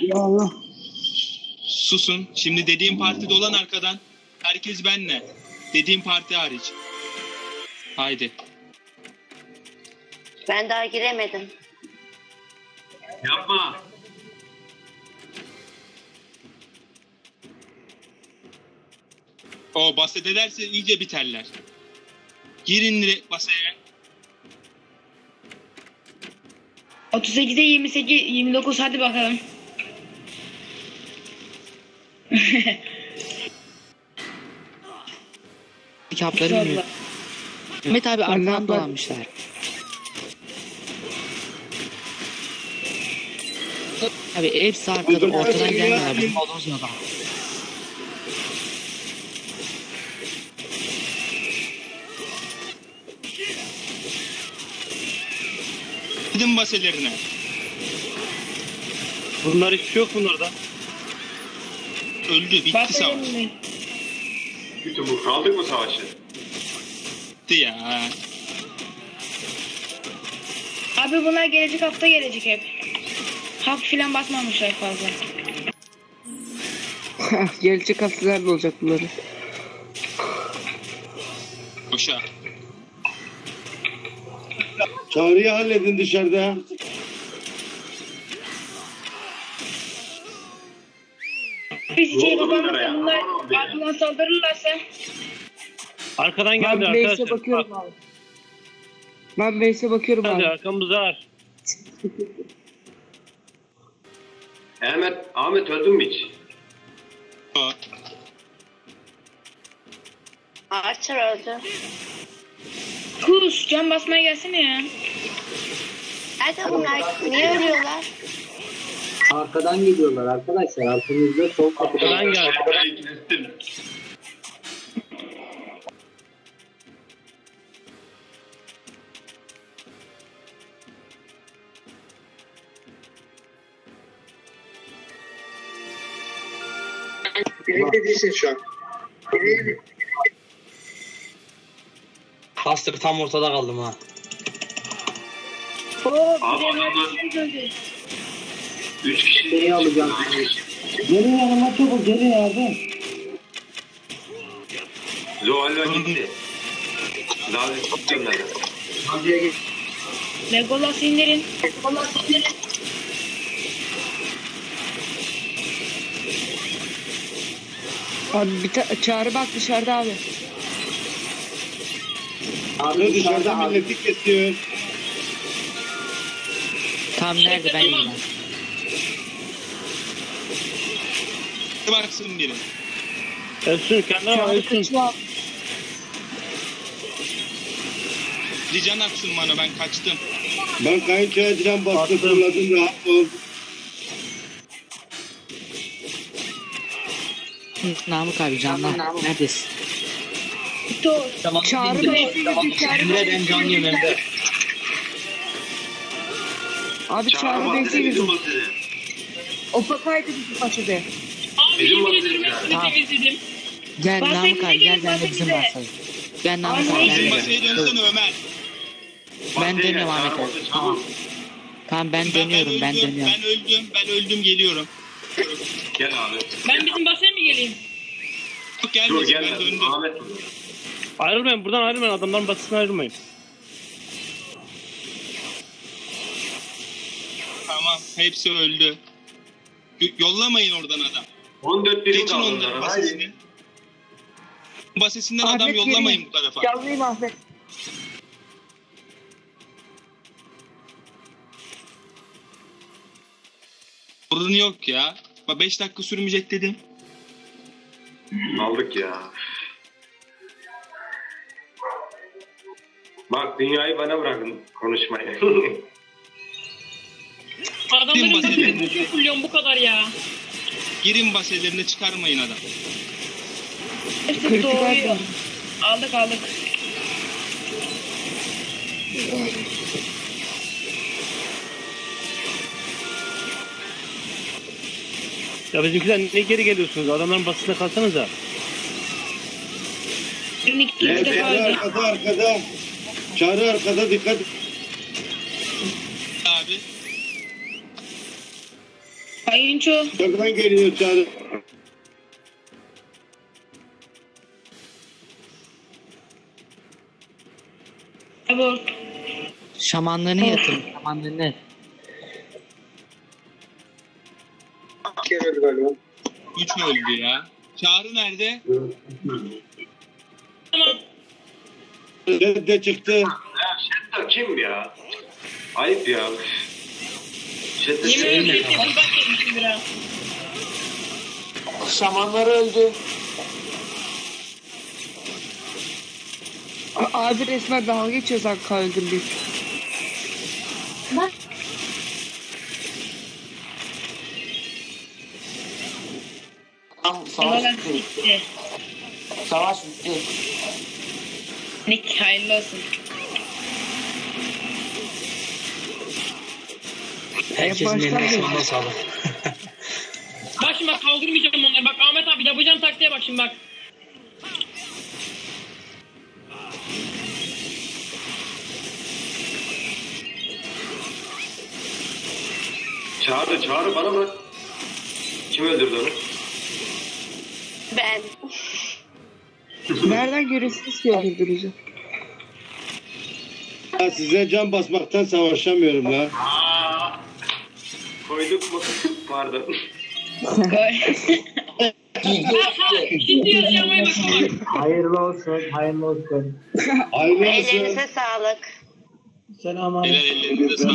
Ya Allah. Susun. Şimdi dediğim partide olan arkadan. Herkes benle. Dediğim parti hariç. Haydi. Ben daha giremedim. Yapma. O baset ederse iyice biterler. Girin basaya. 38'e 28, 29 hadi bakalım. Zorla. bilmiyor. Mehmet abi arkadan dolanmışlar. Abi hepsi arkada ortadan seni ya. gelmiyorlar. Bizim olduğumuz adam. Gidin baselerine. Bunlar hiçbir şey yok bunlarda. Öldü. Bitti savaş. Bütün bu kaldık mı savaşı? Bitti ya. Abi bunlar gelecek hafta gelecek hep. Hap filan basmamışlar fazla. Gelecek haftalar da olacak bunları. Boşa. Çağrıyı halledin dışarıda. Biz içeri kapanırsa bunlar arkadan saldırırlarsa Arkadan Ben geldi Veys'e arkadaşlar. bakıyorum Bak, abi. Ben Veys'e bakıyorum Hadi abi. arkamızda var. Ahmet, Ahmet öldün mü hiç? Archer öldü. kus can basmaya gelsene ya. Nerede bunlar? Niye ölüyorlar? Arkadan geliyorlar arkadaşlar. Arkamızda sol kapıdan. Arkadan geldi. Şarkıyı kestim. Bastır tam ortada kaldım ha. Oo, Abi bir de adamlar-. Üç kişi. Neyi alacağım? Gelin yanıma çabuk gelin yardım. Zoalva gitti. Davet çok gönderdi. Hamdiye git. Legolas indirin. Legolas indirin. Abi bir ta- çağrı bak dışarıda abi. Abi dışarıda dışarıda abi. milleti kesiyor. Tam nerede ben yiyeyim. Baksın biri. Ölsün kendine bak Çağrı ölsün. kaçıyor abi. Bir can atsın bana ben kaçtım. Ben kayınçoya diren bastı fırladım rahat ol. Namık abi canlar. Neredesin? Dur. Tamam. Çağrı Çağrı Emre ben canlıyım Emre. Abi Çağrı çağrı bahsede Bey'e bizim gidin. Bahsede. Abi yemin bahsede ediyorum hepsini Tamam. temizledim. Gel Namık abi gel ben de bizim bahsedin de. bahsedeyim. Gel Namık Abi, ben basaya de. dönsene Ömer. Ben Bahsede dönüyorum gel, Ahmet abi. orada, Tamam. çabuk. Tamam ben dönüyorum ben öldüm, dönüyorum. Ben öldüm. Ben öldüm geliyorum. Gel abi. Ben bizim basaya mı geleyim? Yok Dur gelmesin gel. ben döndüm. Ahmet. Ayrılmayın buradan ayrılmayın. Adamların batısına ayrılmayın. Tamam hepsi öldü. Y- Yollamayın oradan adam. 14 birim Geçin kaldı onların onlara. Basesini. Basesinden adam Ahmet yollamayın gelin. bu tarafa. Canlıyım Ahmet. Sorun yok ya. 5 dakika sürmeyecek dedim. Aldık ya. Bak dünyayı bana bırakın konuşmayı. Adamların Kim bahsediyor? basını fulluyorum bu kadar ya. Girin baselerine çıkarmayın adam. Kritik doğuyor. Aldık aldık. Ya bizimkiler ne geri geliyorsunuz? Adamların basısına kalsanıza. Birini iki Evet, defa Çağrı öldü. arkada arkada. Çağrı arkada dikkat. Kayınço. Nereden geliyor Çağrı? Şamanlarını yatırın. Şamanlarını. Üç öldü ya. Çağrı nerede? Nerede çıktı? Ya Şetta kim ya? Ayıp ya. Şetta Yemin ediyorum ki buradan gelmişim biraz. Şamanlar öldü. Abi resmen dalga geçiyorsan öldüm bir. Savaş bitti. Savaş bitti. Nick hayırlı olsun. Herkesin eline sonuna sağlık. Bak şimdi bak kaldırmayacağım onları. Bak Ahmet abi yapacağım taktiğe bak şimdi bak. Çağrı, çağrı bana bak. Kim öldürdü onu? Ben. Nereden görüyorsunuz ki öldürdüğünüzü? Ya size can basmaktan savaşamıyorum la. Koyduk mu? Pardon. Şimdi yaşamaya bakın bak. Hayırlı olsun, hayırlı olsun. Hayırlı olsun. Ellerinize sağlık. Ellerinde sağlık.